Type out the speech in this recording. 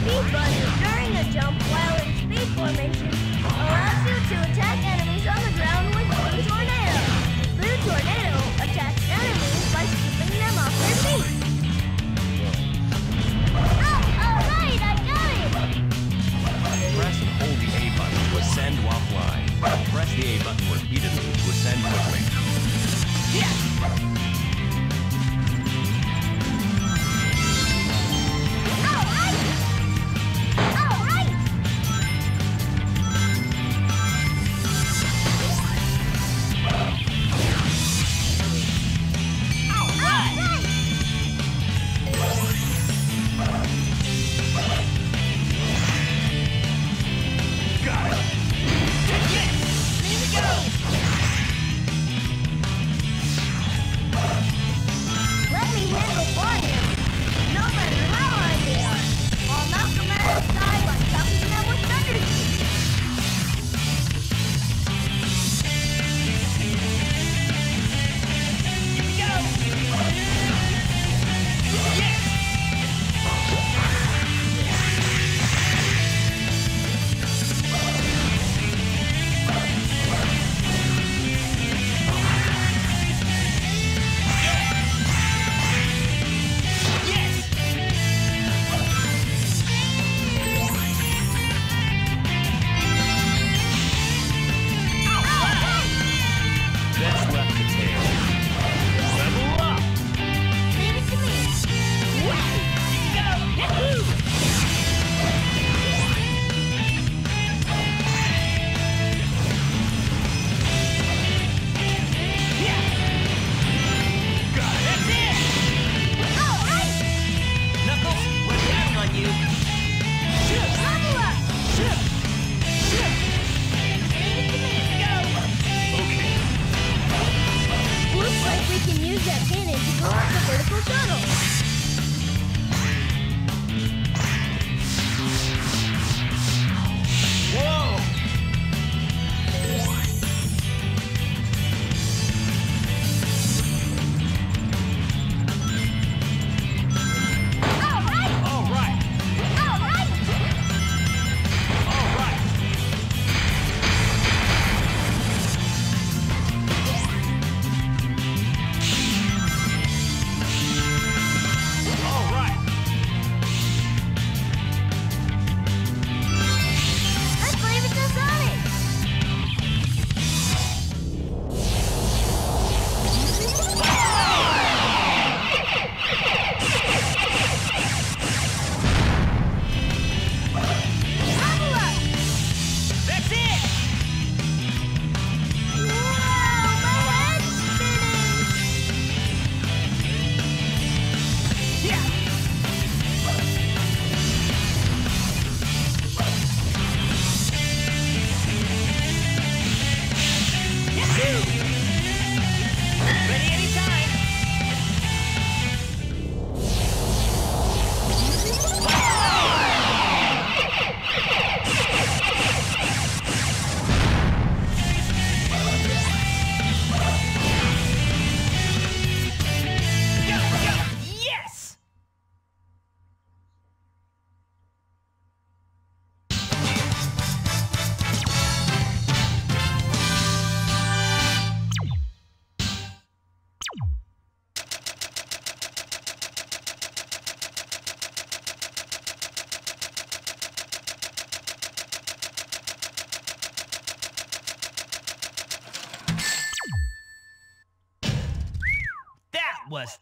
speed run during a jump while in speed formation. Was